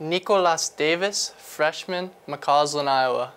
Nicholas Davis, freshman, McCausland, Iowa.